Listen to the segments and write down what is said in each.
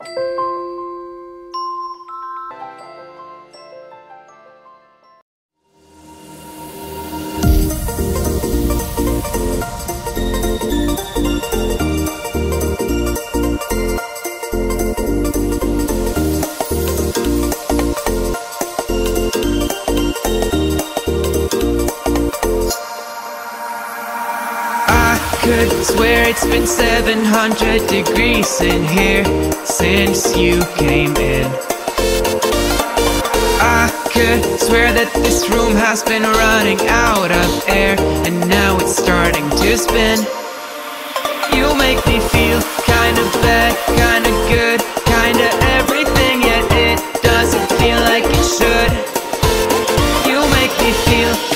I could swear it's been 700 degrees in here since you came in. I could swear that this room has been running out of air And now it's starting to spin. You make me feel kinda bad, kinda good, kinda everything Yet it doesn't feel like it should. You make me feel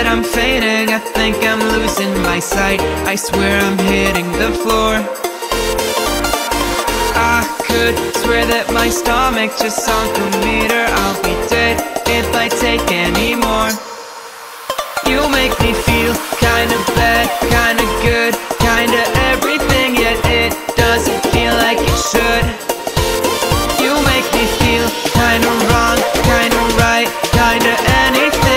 but I'm fading. I think I'm losing my sight. I swear I'm hitting the floor. I could swear that my stomach just sunk a meter. I'll be dead if I take any more. You make me feel kinda bad, kinda good Kinda everything, yet it doesn't feel like it should. You make me feel kinda wrong, kinda right, kinda anything.